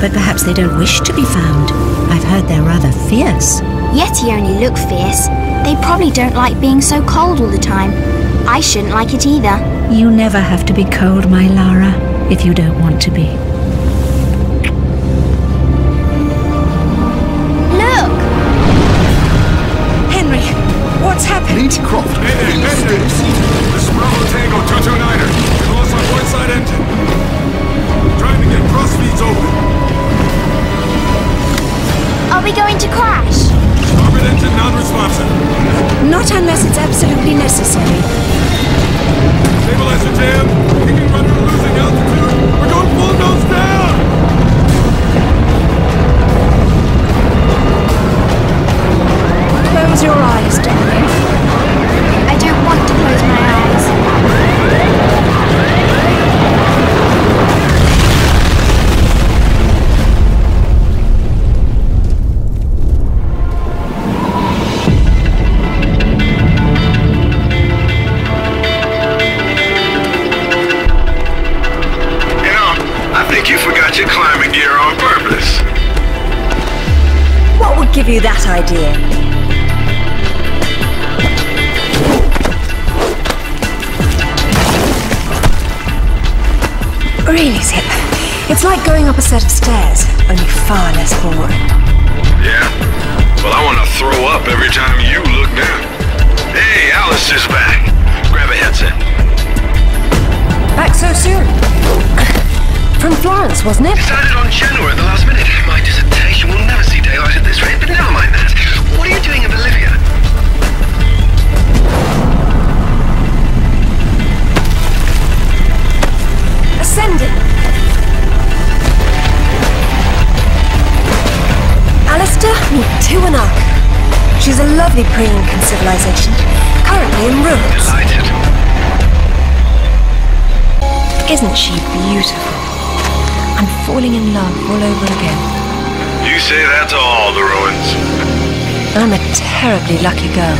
but perhaps they don't wish to be found. I've heard they're rather fierce. Yeti only look fierce. They probably don't like being so cold all the time. I shouldn't like it either. You never have to be cold, my Lara, if you don't want to be. Look! Henry, what's happened? Lady Croft, Hey, please hey. This is Bravo Tango 229er. We lost our port side engine. Trying to get cross feeds we going to crash? Engine non-responsive. Not unless it's absolutely necessary. Stabilizer jam. Say all the ruins. I'm a terribly lucky girl.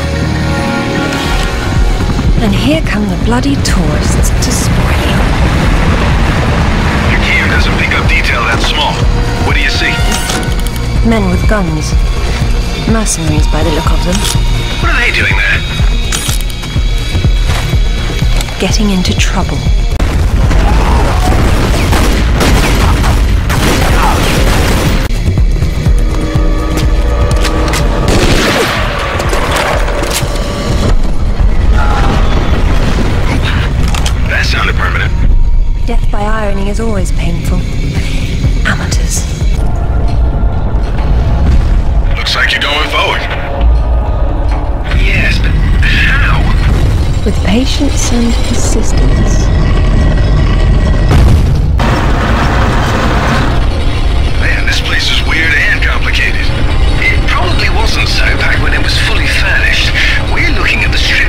And here come the bloody tourists to spoil it. Your cam doesn't pick up detail that small. What do you see? Men with guns. Mercenaries by the look of them. What are they doing there? Getting into trouble. By is always painful. Amateurs. Looks like you're going forward. Yes, but how? With patience and persistence. Man, this place is weird and complicated. It probably wasn't so back when it was fully furnished. We're looking at the stripped-down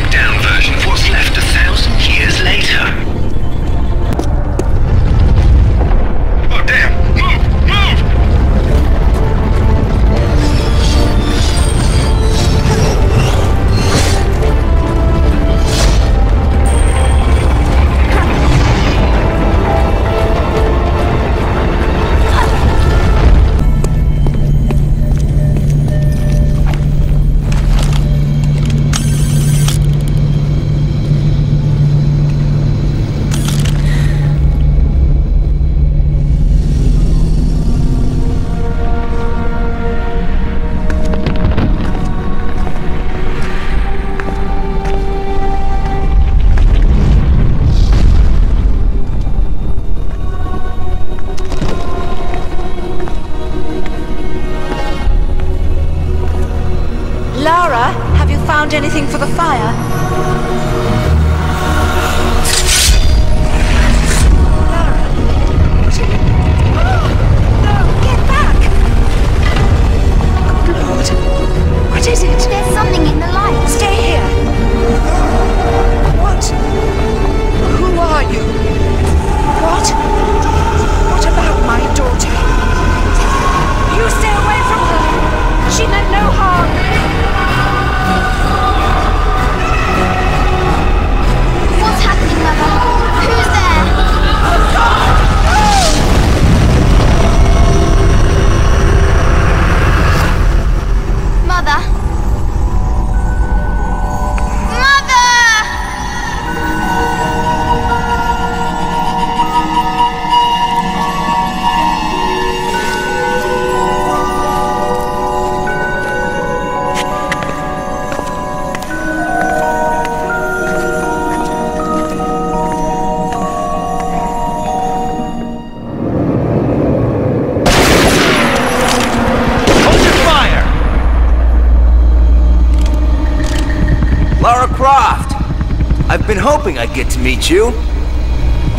hoping I'd get to meet you.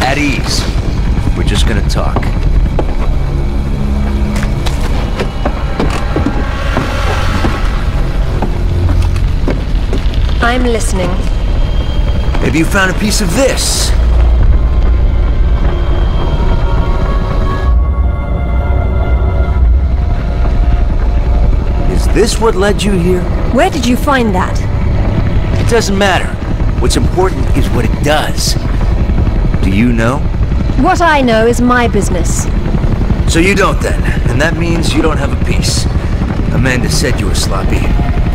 At ease. We're just gonna talk. I'm listening. Maybe you found a piece of this. Is this what led you here? Where did you find that? It doesn't matter. What's important is what it does. Do you know? What I know is my business. So you don't then, and that means you don't have a piece. Amanda said you were sloppy.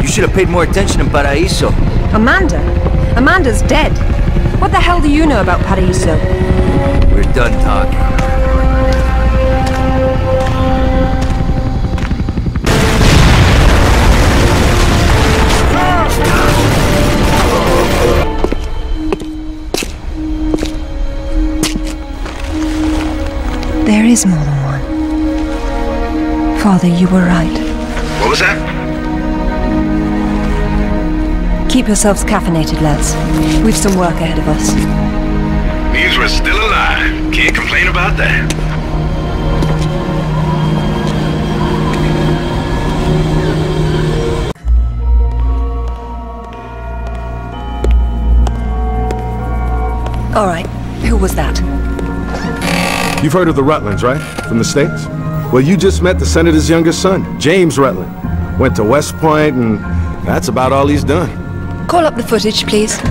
You should have paid more attention in Paraíso. Amanda? Amanda's dead. What the hell do you know about Paraíso? We're done talking. There is more than one. Father, you were right. What was that? Keep yourselves caffeinated, lads. We've some work ahead of us. Means we're still alive. Can't complain about that. All right, who was that? You've heard of the Rutlands, right? From the States? Well, you just met the senator's youngest son, James Rutland. Went to West Point, and that's about all he's done. Call up the footage, please.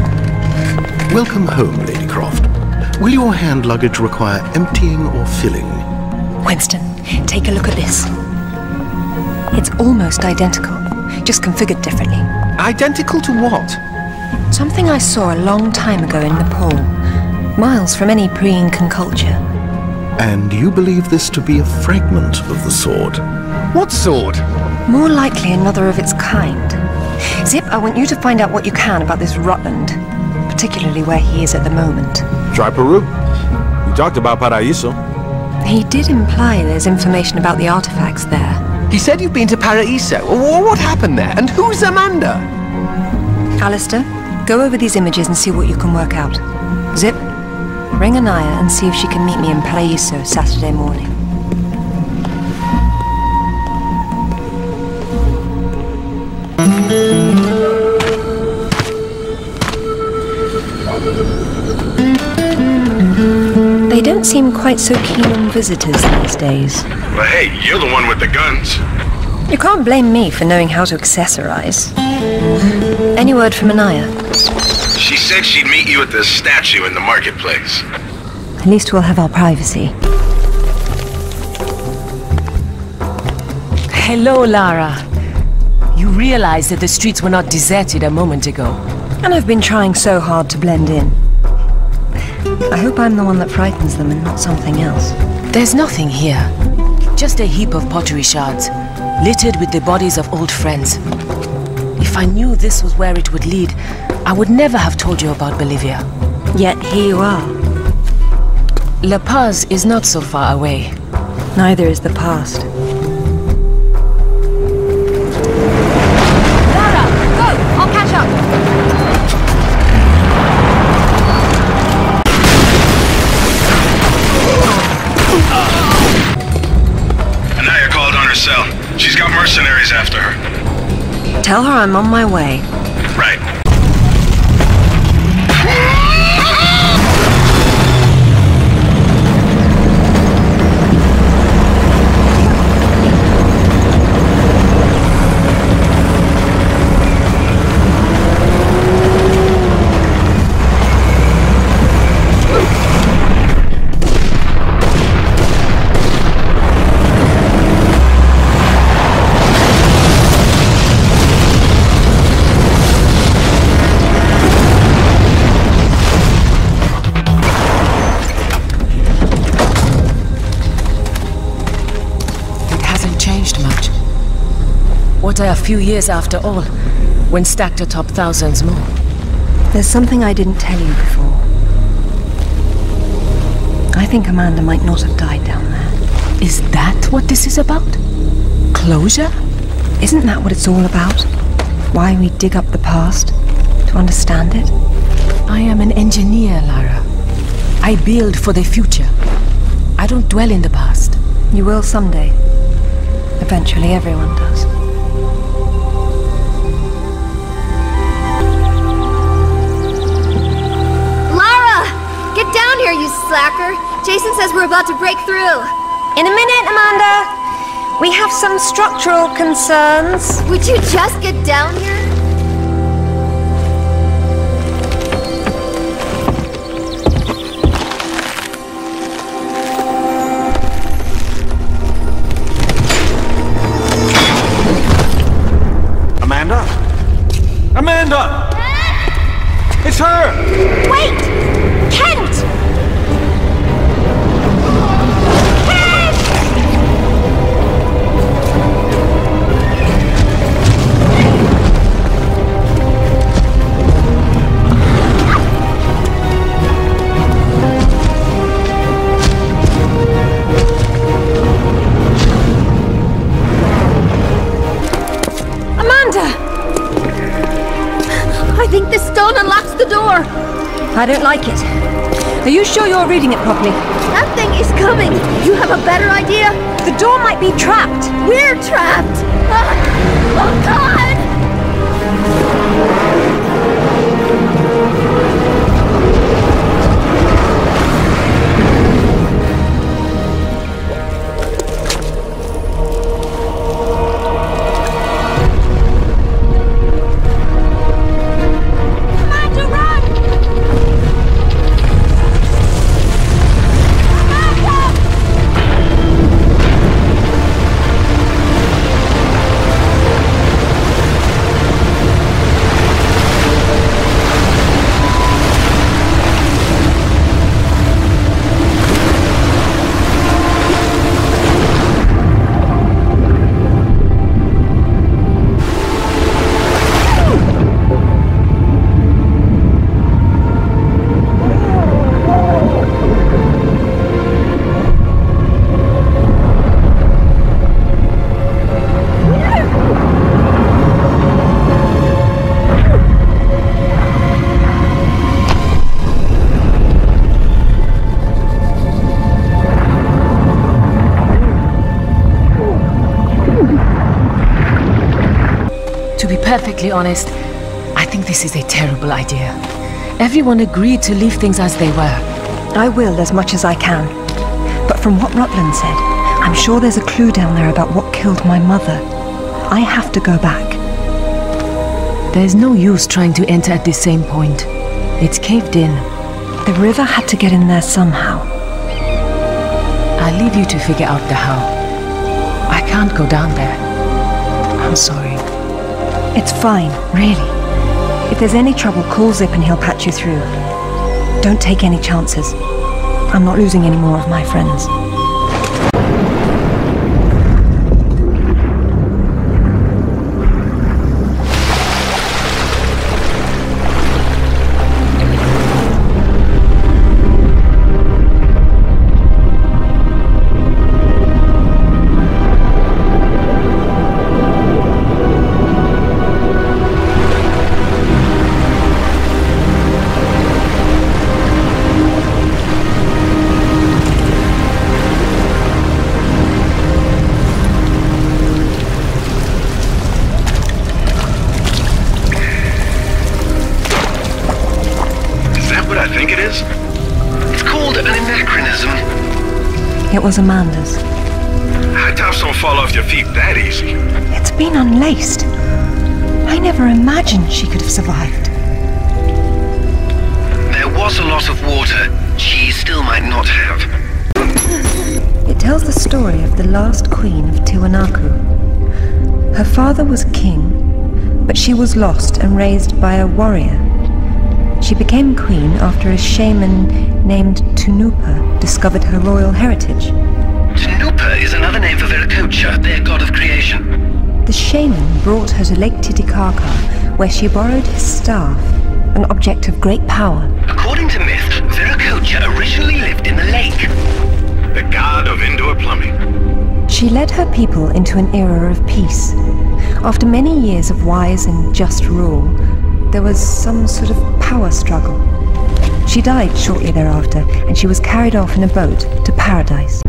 Welcome home, Lady Croft. Will your hand luggage require emptying or filling? Winston, take a look at this. It's almost identical, just configured differently. Identical to what? Something I saw a long time ago in Nepal, miles from any pre-Incan culture. And you believe this to be a fragment of the sword? What sword? More likely another of its kind. Zip, I want you to find out what you can about this Rutland, particularly where he is at the moment. Try Peru. You talked about Paraíso. He did imply there's information about the artifacts there. He said you've been to Paraíso. Wh- What happened there? And who's Amanda? Alister, go over these images and see what you can work out. Zip, ring Anaya and see if she can meet me in Paraíso Saturday morning. They don't seem quite so keen on visitors these days. Well, hey, you're the one with the guns. You can't blame me for knowing how to accessorize. Any word from Anaya? She said she'd meet you at the statue in the marketplace. At least we'll have our privacy. Hello, Lara. You realize that the streets were not deserted a moment ago. And I've been trying so hard to blend in. I hope I'm the one that frightens them and not something else. There's nothing here. Just a heap of pottery shards, littered with the bodies of old friends. If I knew this was where it would lead, I would never have told you about Bolivia. Yet here you are. La Paz is not so far away. Neither is the past. Lara, go! I'll catch up! Anaya called on her cell. She's got mercenaries after her. Tell her I'm on my way. What are a few years after all, when stacked atop thousands more? There's something I didn't tell you before. I think Amanda might not have died down there. Is that what this is about? Closure? Isn't that what it's all about? Why we dig up the past? To understand it? I am an engineer, Lara. I build for the future. I don't dwell in the past. You will someday. Eventually, everyone does. Slacker! Jason says we're about to break through. In a minute, Amanda. We have some structural concerns. Would you just get down here? Amanda? Amanda! It's her! I don't like it. Are you sure you're reading it properly? That thing is coming. You have a better idea? The door might be trapped. We're trapped. Ah! Oh, God! Perfectly honest, I think this is a terrible idea. Everyone agreed to leave things as they were. I will as much as I can. But from what Rutland said, I'm sure there's a clue down there about what killed my mother. I have to go back. There's no use trying to enter at the same point. It's caved in. The river had to get in there somehow. I'll leave you to figure out the how. I can't go down there. I'm sorry. It's fine, really. If there's any trouble, call Zip and he'll patch you through. Don't take any chances. I'm not losing any more of my friends. Amanda's. High tops don't fall off your feet that easy. It's been unlaced. I never imagined she could have survived. There was a lot of water. She still might not have. It tells the story of the last queen of Tiwanaku. Her father was king, but she was lost and raised by a warrior. She became queen after a shaman named Tunupa discovered her royal heritage. Tunupa is another name for Viracocha, their god of creation. The shaman brought her to Lake Titicaca, where she borrowed his staff, an object of great power. According to myth, Viracocha originally lived in the lake. The god of indoor plumbing. She led her people into an era of peace. After many years of wise and just rule, there was some sort of power struggle. She died shortly thereafter, and she was carried off in a boat to paradise.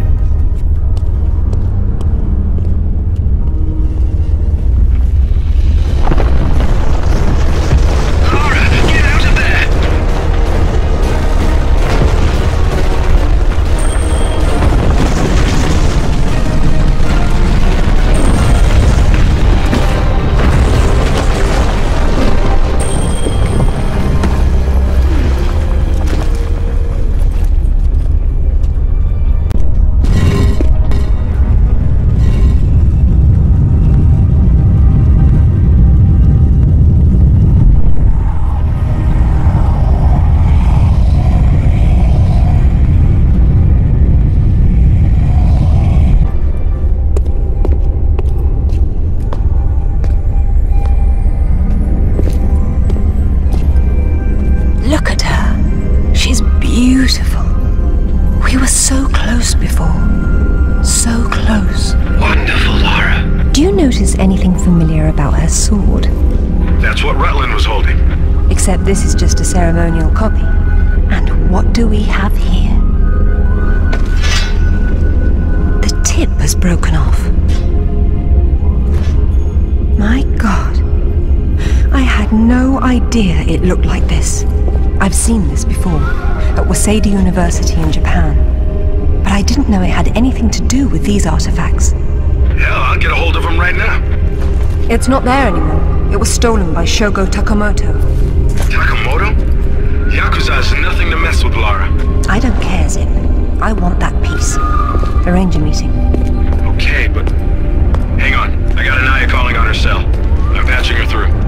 Before. So close. Wonderful, Lara. Do you notice anything familiar about her sword? That's what Rutland was holding. Except this is just a ceremonial copy. And what do we have here? The tip has broken off. My god. I had no idea it looked like this. I've seen this before, at Waseda University in Japan. I didn't know it had anything to do with these artifacts. Hell, I'll get a hold of him right now. It's not there anymore. It was stolen by Shogo Takamoto. Takamoto? Yakuza is nothing to mess with, Lara. I don't care, Zip. I want that piece. Arrange a meeting. Okay, but... Hang on. I got an Anaya calling on her cell. I'm patching her through.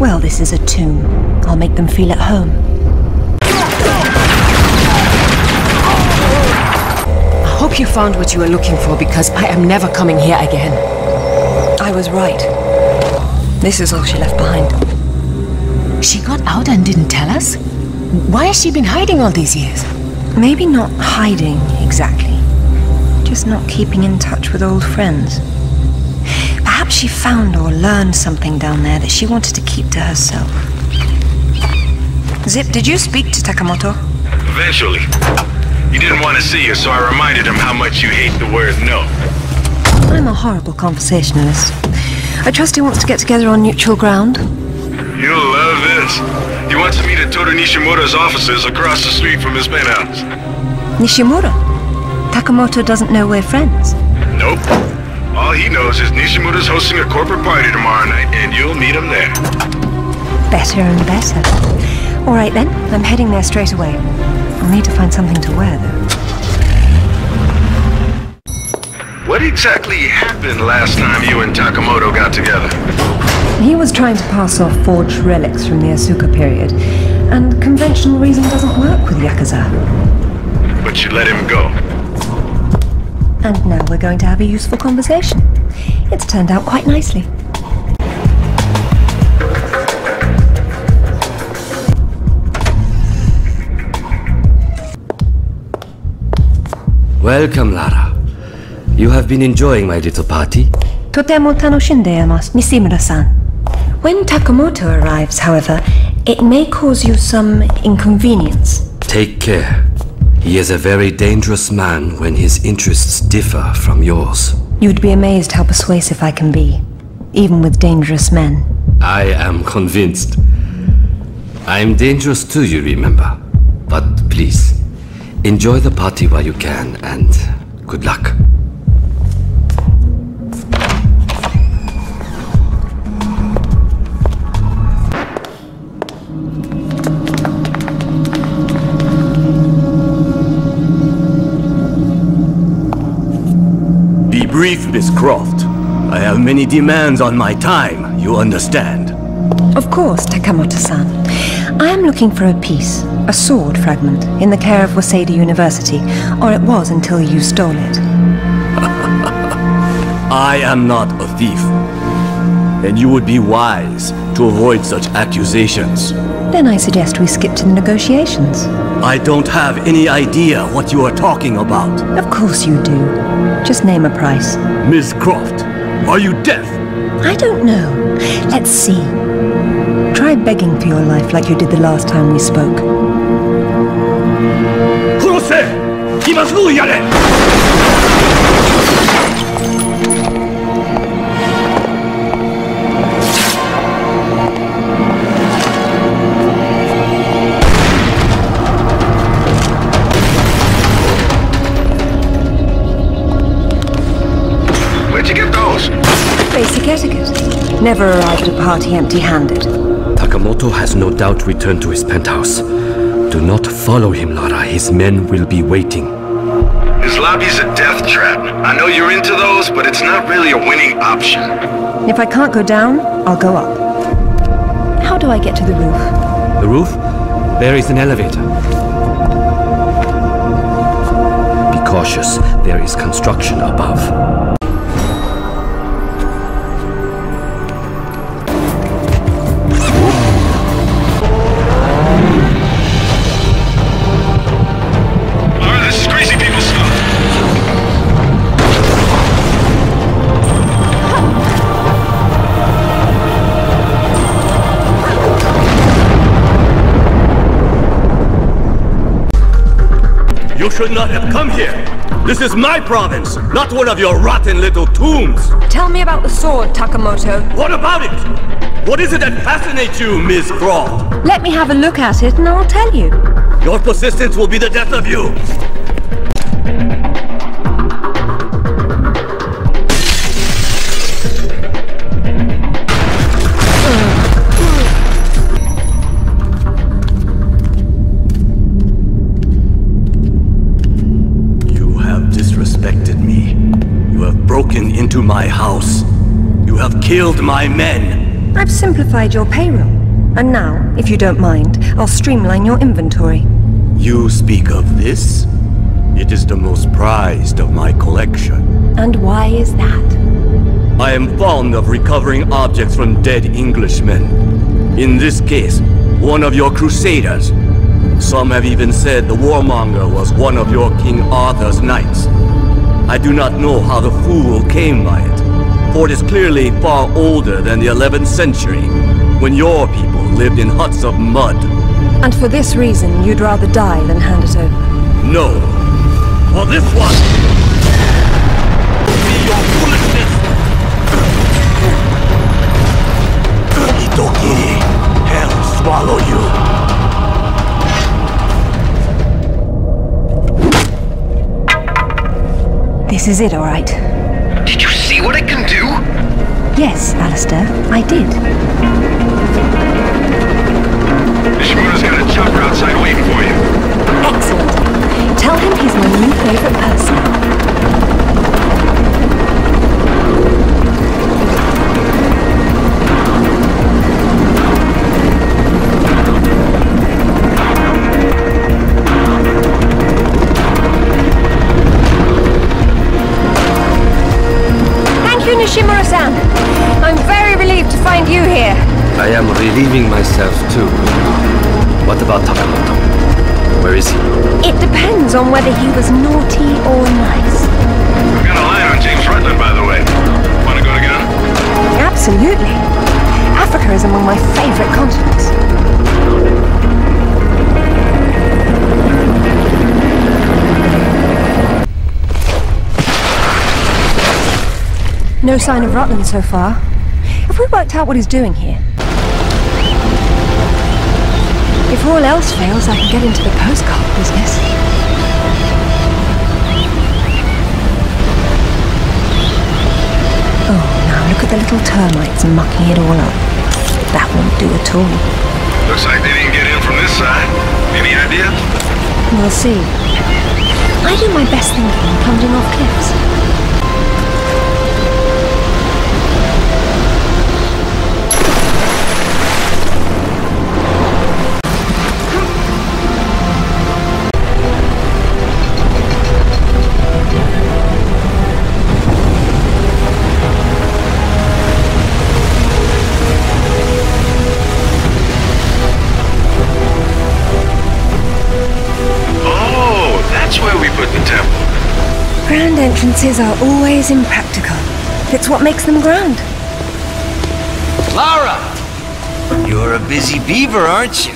Well, this is a tomb. I'll make them feel at home. I hope you found what you were looking for because I am never coming here again. I was right. This is all she left behind. She got out and didn't tell us? Why has she been hiding all these years? Maybe not hiding exactly, just not keeping in touch with old friends. She found or learned something down there that she wanted to keep to herself. Zip, did you speak to Takamoto? Eventually. He didn't want to see you, so I reminded him how much you hate the word no. I'm a horrible conversationalist. I trust he wants to get together on neutral ground. You'll love this. He wants to meet at Toru Nishimura's offices across the street from his penthouse. Nishimura? Takamoto doesn't know we're friends. Nope. All he knows is Nishimura's hosting a corporate party tomorrow night, and you'll meet him there. Better and better. All right then, I'm heading there straight away. I'll need to find something to wear, though. What exactly happened last time you and Takamoto got together? He was trying to pass off forged relics from the Asuka period, and conventional reason doesn't work with Yakuza. But you let him go. And now we're going to have a useful conversation. It's turned out quite nicely. Welcome, Lara. You have been enjoying my little party? Totemo tanoshindeimasu, Nishimura-san. When Takamoto arrives, however, it may cause you some inconvenience. Take care. He is a very dangerous man when his interests differ from yours. You'd be amazed how persuasive I can be, even with dangerous men. I am convinced. I am dangerous too, you remember. But please, enjoy the party while you can, and good luck. Brief, Miss Croft. I have many demands on my time, you understand. Of course, Takamoto-san. I am looking for a piece, a sword fragment, in the care of Waseda University, or it was until you stole it. I am not a thief. And you would be wise to avoid such accusations. Then I suggest we skip to the negotiations. I don't have any idea what you are talking about. Of course you do. Just name a price. Miss Croft, are you deaf? I don't know. Let's see. Try begging for your life like you did the last time we spoke. Kurose! Imasuru! Never arrive at a party empty-handed. Takamoto has no doubt returned to his penthouse. Do not follow him, Lara. His men will be waiting. His lobby's a death trap. I know you're into those, but it's not really a winning option. If I can't go down, I'll go up. How do I get to the roof? The roof? There is an elevator. Be cautious. There is construction above. You should not have come here. This is my province, not one of your rotten little tombs. Tell me about the sword, Takamoto. What about it? What is it that fascinates you, Miss Croft? Let me have a look at it and I'll tell you. Your persistence will be the death of. You into my house. You have killed my men. I've simplified your payroll. And now, if you don't mind, I'll streamline your inventory. You speak of this? It is the most prized of my collection. And why is that? I am fond of recovering objects from dead Englishmen. In this case, one of your crusaders. Some have even said the warmonger was one of your King Arthur's knights. I do not know how the fool came by it, for it is clearly far older than the 11th century, when your people lived in huts of mud. And for this reason, you'd rather die than hand it over. No. For this one! Be your foolishness! Itoki, hell swallow you! This is it, all right. Did you see what it can do? Yes, Alister, I did. Nishimura's got a chopper outside waiting for you. Excellent. Tell him he's my new favorite person. Am relieving myself too. What about Takamoto? Where is he? It depends on whether he was naughty or nice. I've got a line on James Rutland, by the way. Wanna go together? Absolutely. Africa is among my favorite continents. No sign of Rutland so far. Have we worked out what he's doing here? If all else fails, I can get into the postcard business. Oh, now look at the little termites mucking it all up. That won't do at all. Looks like they didn't get in from this side. Any idea? We'll see. I do my best thinking plunging off cliffs. Entrances are always impractical. It's what makes them grand. Lara! You're a busy beaver, aren't you?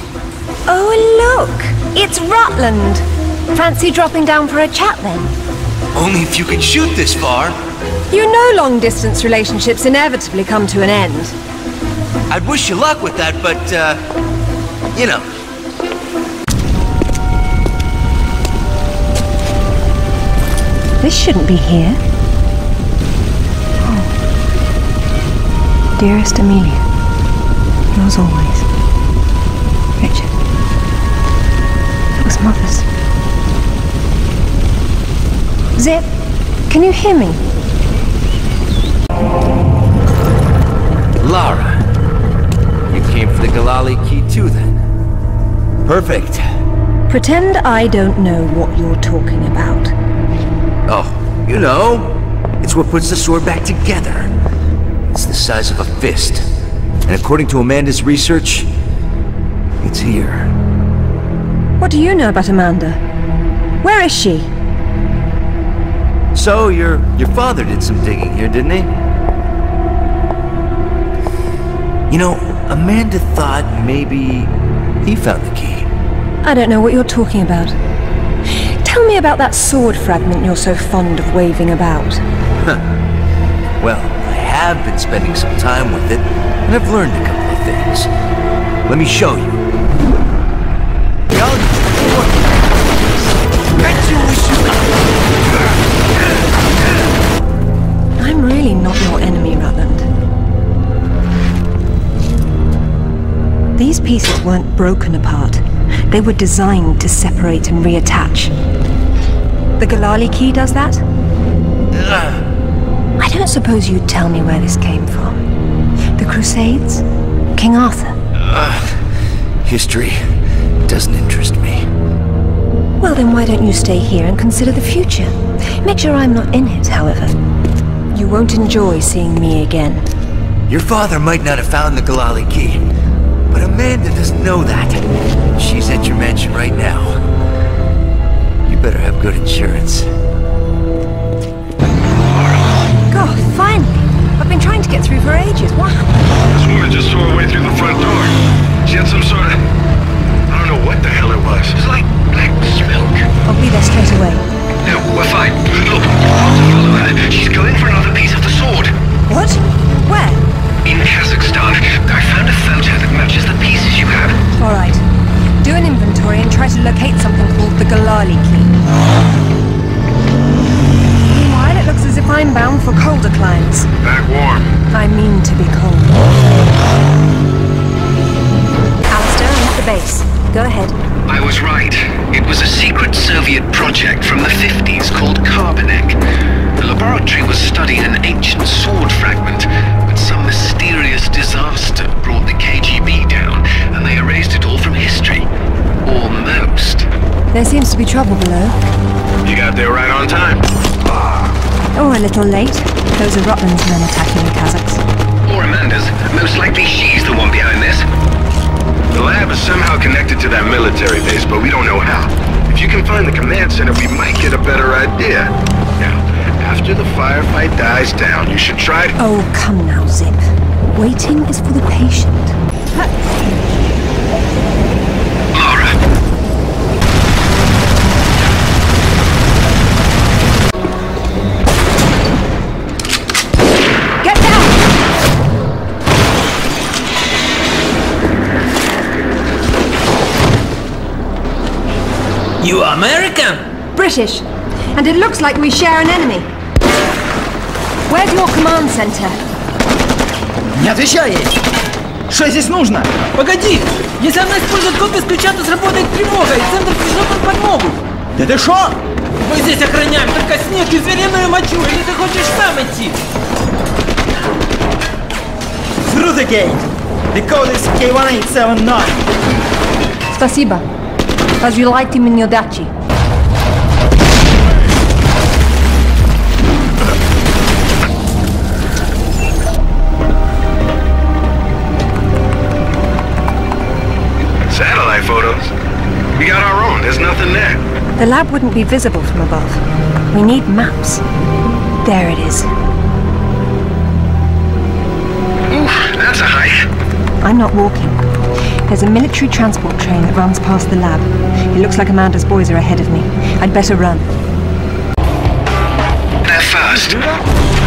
Oh, look! It's Rutland! Fancy dropping down for a chat then? Only if you can shoot this far. You know long distance relationships inevitably come to an end. I'd wish you luck with that, but, uh, you know. This shouldn't be here. Oh. Dearest Amelia, yours always. Richard. It was Mother's. Zip, can you hear me? Lara. You came for the Ghalali key too, then? Perfect. Pretend I don't know what you're talking about. Oh, you know. It's what puts the sword back together. It's the size of a fist. And according to Amanda's research, it's here. What do you know about Amanda? Where is she? So, your your father did some digging here, didn't he? You know, Amanda thought maybe he found the key. I don't know what you're talking about. Tell me about that sword fragment you're so fond of waving about. Huh. Well, I have been spending some time with it, and I've learned a couple of things. Let me show you. I'm really not your enemy, Rutland. These pieces weren't broken apart. They were designed to separate and reattach. The Ghalali key does that? I don't suppose you'd tell me where this came from. The Crusades? King Arthur? History doesn't interest me. Well, then why don't you stay here and consider the future? Make sure I'm not in it, however. You won't enjoy seeing me again. Your father might not have found the Ghalali key, but Amanda doesn't know that. She's at your mansion right now. You better have good insurance. God, finally! I've been trying to get through for ages. What happened? This woman just saw her way through the front door. She had some sort of... I don't know what the hell it was. It's like black smoke. I'll be there straight away. No, we're fine. Look, we've to follow her. She's going for another piece of the sword. What? Where? In Kazakhstan. I found a photo that matches the pieces you have. All right. Do an inventory and try to locate something called the Ghalali key. Meanwhile, it looks as if I'm bound for colder climes. Back warm. I mean to be cold. Alister, I'm at the base. Go ahead. I was right. It was a secret Soviet project from the 50s called Carbonek. The laboratory was studying an ancient sword fragment, but some mysterious disaster brought the KGB down, and they erased it all from history. Almost. There seems to be trouble below. You got there right on time. Or a little late. Those are Rutland's men attacking the Kazakhs. Or Amanda's. Most likely she's the one behind this. The lab is somehow connected to that military base, but we don't know how. If you can find the command center, we might get a better idea. Now, after the firefight dies down, you should try to... Oh, come now, Zip. Waiting is for the patient. You American? British. And it looks like we share an enemy. Where's your command center? Не отвечай ей! Что здесь нужно? Погоди! Если она использует код без ключа, то сработает тревога, и центр пришлет нам подмогу! Да ты шо? Мы здесь охраняем только снег и звериную мочу, или ты хочешь сам идти? Through the gate! The code is K1879! Спасибо. because you liked him in your duchy. Satellite photos? We got our own, there's nothing there. The lab wouldn't be visible from above. We need maps. There it is. Oof, that's a hike. I'm not walking. There's a military transport train that runs past the lab. It looks like Amanda's boys are ahead of me. I'd better run. They're first.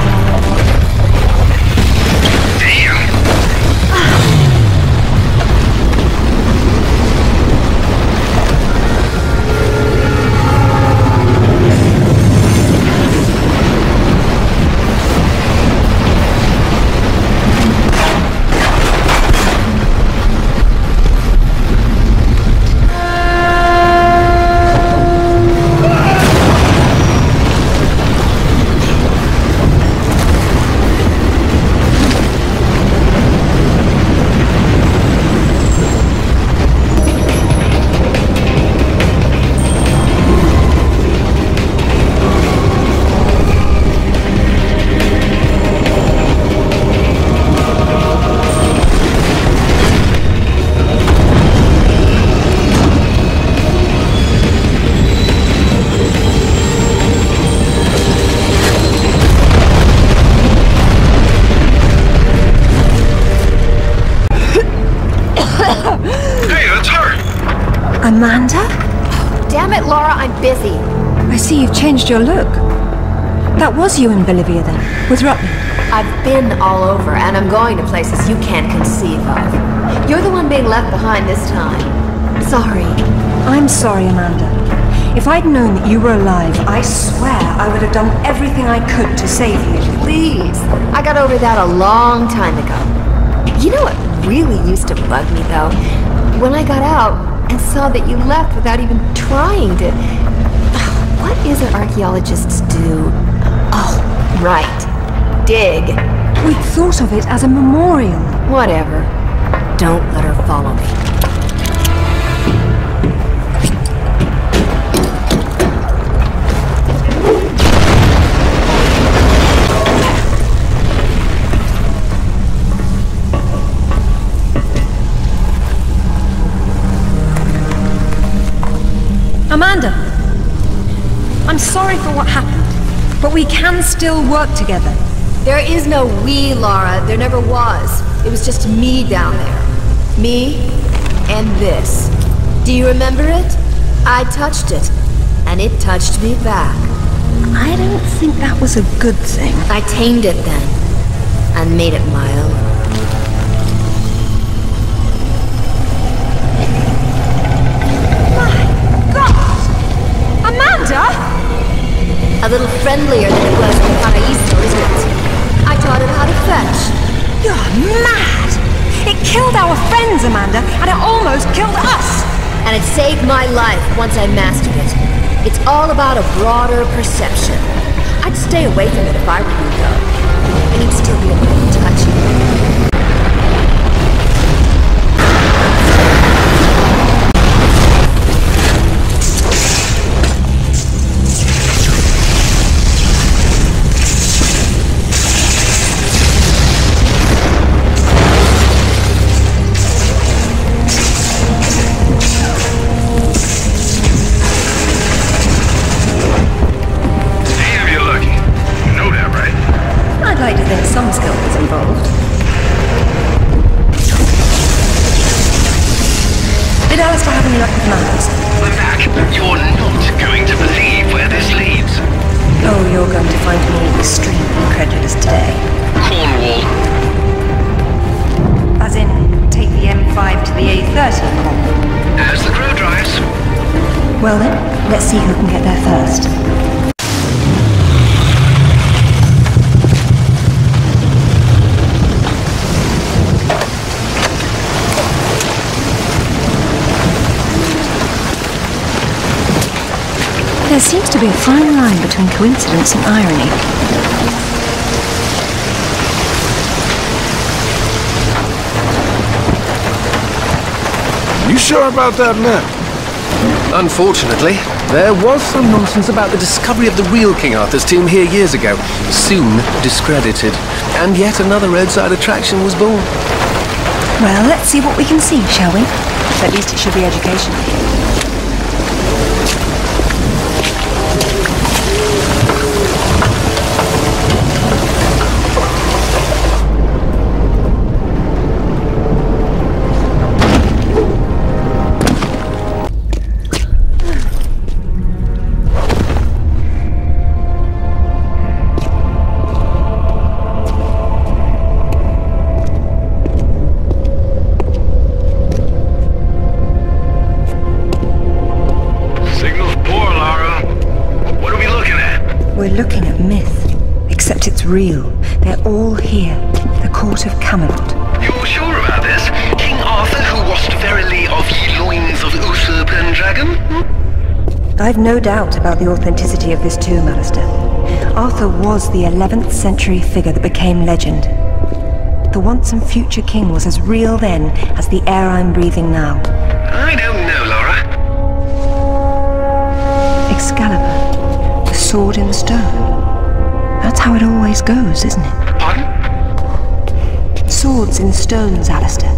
Was you in Bolivia then, with Rutland. I've been all over, and I'm going to places you can't conceive of. You're the one being left behind this time. Sorry. I'm sorry, Amanda. If I'd known that you were alive, I swear I would have done everything I could to save you. Please. I got over that a long time ago. You know what really used to bug me, though? When I got out and saw that you left without even trying to... What is it archaeologists do? Right. Dig. We thought of it as a memorial. Whatever. Don't let her follow me. But we can still work together. There is no we, Lara. There never was. It was just me down there. Me and this. Do you remember it? I touched it, and it touched me back. I don't think that was a good thing. I tamed it then, and made it my own. A little friendlier than it was in Paraíso, isn't it? I taught it how to fetch. You're mad! It killed our friends, Amanda, and it almost killed us! And it saved my life once I mastered it. It's all about a broader perception. I'd stay away from it if I were you, though. And you'd still be a There seems to be a fine line between coincidence and irony. You sure about that map? Unfortunately, there was some nonsense about the discovery of the real King Arthur's tomb here years ago, soon discredited. And yet another roadside attraction was born. Well, let's see what we can see, shall we? At least it should be educational. I've no doubt about the authenticity of this tomb, Alister. Arthur was the 11th century figure that became legend. The once and future king was as real then as the air I'm breathing now. I don't know, Lara. Excalibur, the sword in the stone. That's how it always goes, isn't it? Pardon? Swords in stones, Alister.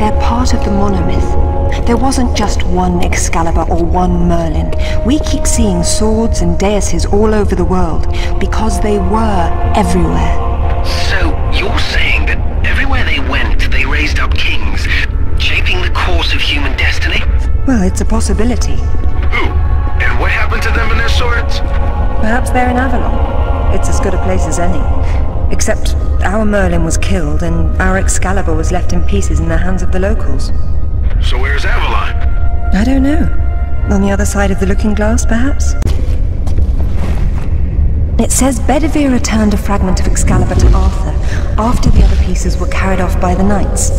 They're part of the monomyth. There wasn't just one Excalibur or one Merlin. We keep seeing swords and deises all over the world because they were everywhere. So, you're saying that everywhere they went, they raised up kings, shaping the course of human destiny? Well, it's a possibility. Who? And what happened to them and their swords? Perhaps they're in Avalon. It's as good a place as any. Except our Merlin was killed and our Excalibur was left in pieces in the hands of the locals. So where's Avalon? I don't know. On the other side of the looking glass, perhaps? It says Bedivere returned a fragment of Excalibur to Arthur after the other pieces were carried off by the knights.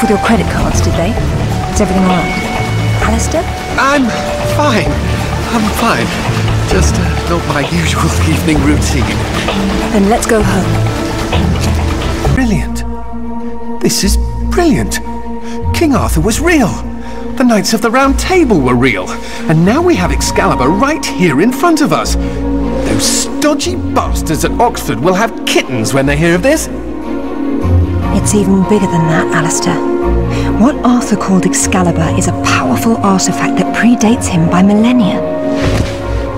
Off with your credit cards, did they? Is everything alright? Alister? I'm fine. I'm fine. Just uh, not my usual evening routine. Then let's go home. Brilliant. This is brilliant. King Arthur was real. The Knights of the Round Table were real. And now we have Excalibur right here in front of us. Those stodgy bastards at Oxford will have kittens when they hear of this. It's even bigger than that, Alister. What Arthur called Excalibur is a powerful artifact that predates him by millennia.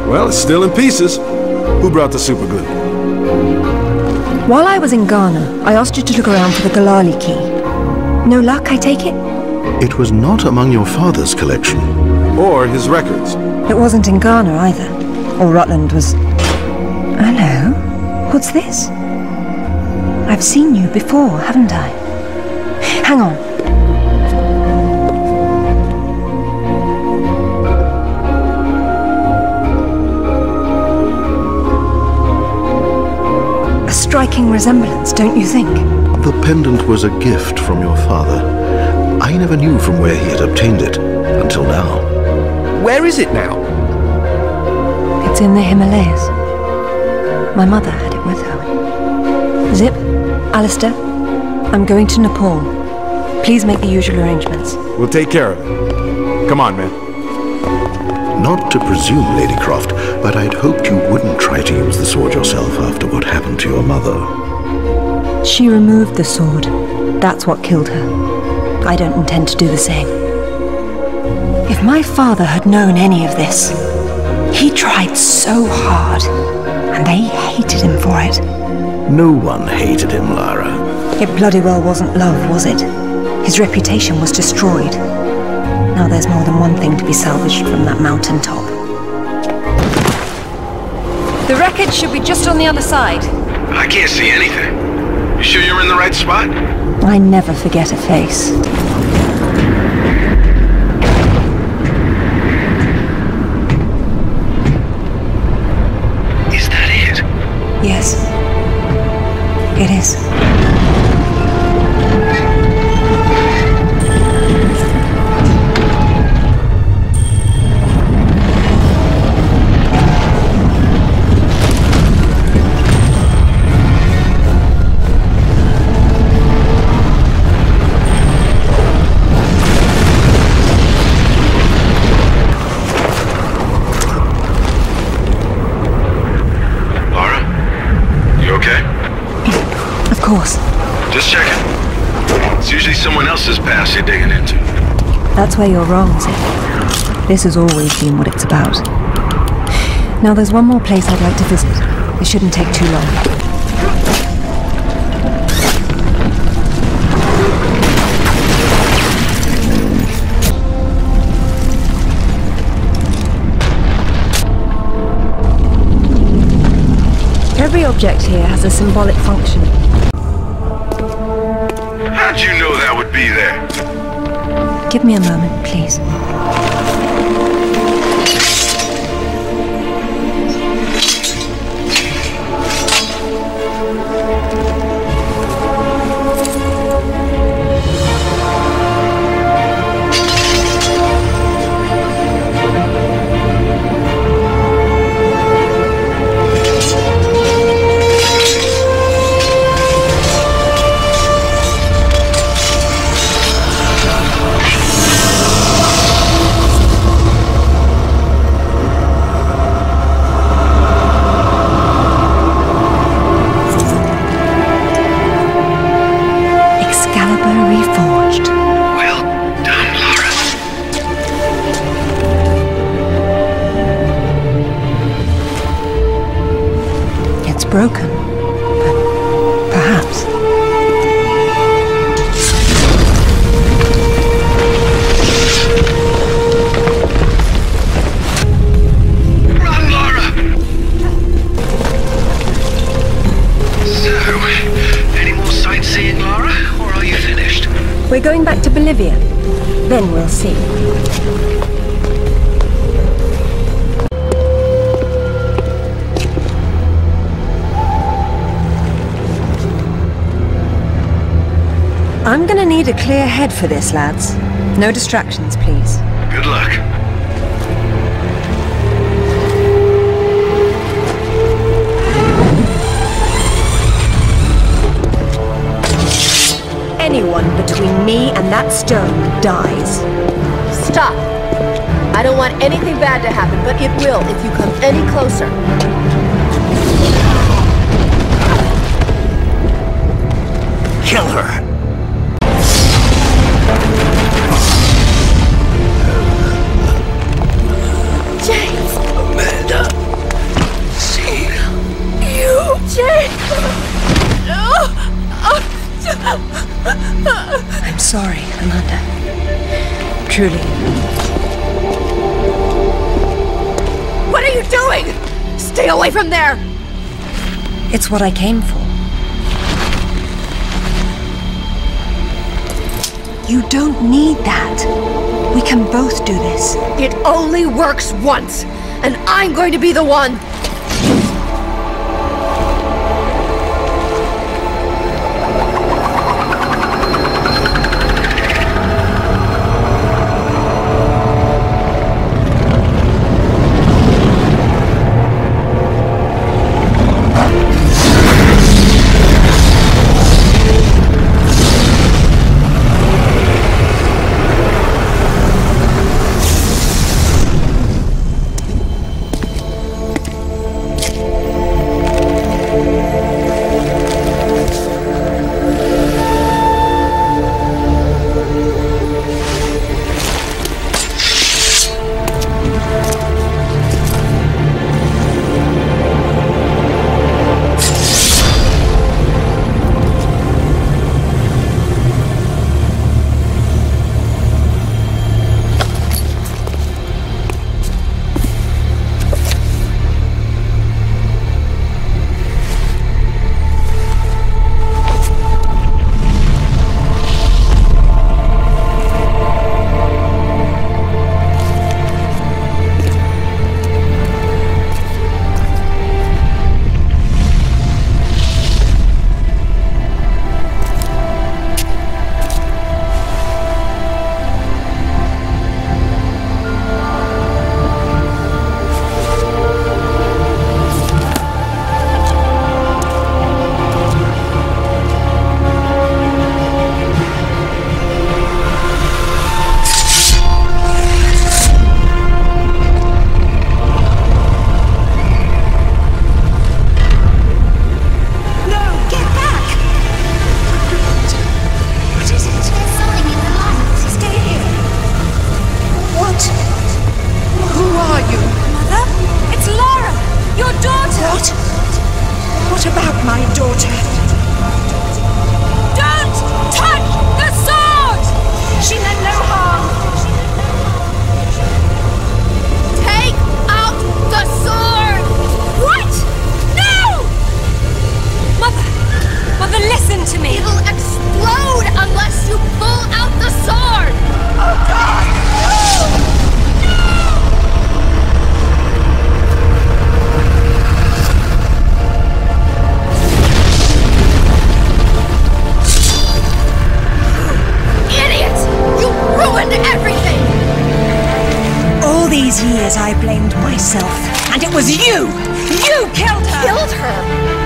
Well, it's still in pieces. Who brought the super glue? While I was in Ghana, I asked you to look around for the Ghalali key. No luck, I take it? It was not among your father's collection. Or his records. It wasn't in Ghana either. Or Rutland was. Hello? What's this? I've seen you before, haven't I? Hang on. Striking resemblance, don't you think? The pendant was a gift from your father. I never knew from where he had obtained it, until now. Where is it now? It's in the Himalayas. My mother had it with her. Zip, Alister, I'm going to Nepal. Please make the usual arrangements. We'll take care of it. Come on, man. Not to presume, Lady Croft, but I'd hoped you wouldn't try to use the sword yourself after what happened to your mother. She removed the sword. That's what killed her. I don't intend to do the same. If my father had known any of this, he tried so hard, and they hated him for it. No one hated him, Lara. It bloody well wasn't love, was it? His reputation was destroyed. Now there's more than one thing to be salvaged from that mountain top. The wreckage should be just on the other side. I can't see anything. You sure you're in the right spot? I never forget a face. Is that it? Yes. It is. That's where you're wrong, Zip. This has always been what it's about. Now there's one more place I'd like to visit. It shouldn't take too long. Every object here has a symbolic function. How'd you know that would be there? Give me a moment, please. For this, lads. No distractions, please. Good luck. Anyone between me and that stone dies. Stop! I don't want anything bad to happen, but it will if you come any closer. Kill her! I'm sorry, Amanda. Truly. What are you doing? Stay away from there! It's what I came for. You don't need that. We can both do this. It only works once, and I'm going to be the one!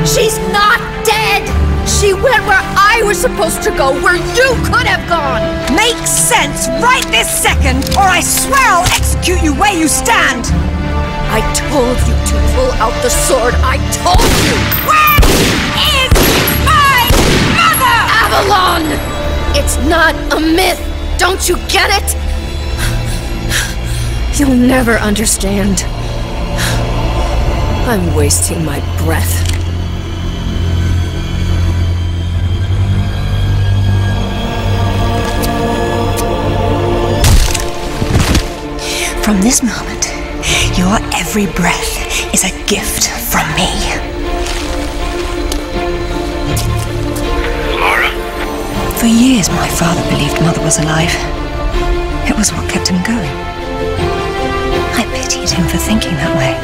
She's not dead! She went where I was supposed to go, where you could have gone! Makes sense right this second, or I swear I'll execute you where you stand! I told you to pull out the sword. I told you! Where is my mother? Avalon! It's not a myth! Don't you get it? You'll never understand. I'm wasting my breath. From this moment, your every breath is a gift from me. Lara? For years, my father believed Mother was alive. It was what kept him going. I pitied him for thinking that way.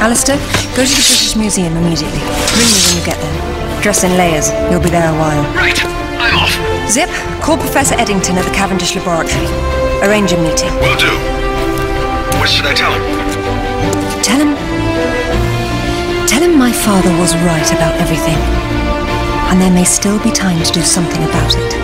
Alister, go to the British Museum immediately. Ring me when you get there. Dress in layers. You'll be there a while. Right, I'm off. Zip, call Professor Eddington at the Cavendish Laboratory. Arrange a meeting. Will do. What should I tell him? Tell him. Tell him my father was right about everything. And there may still be time to do something about it.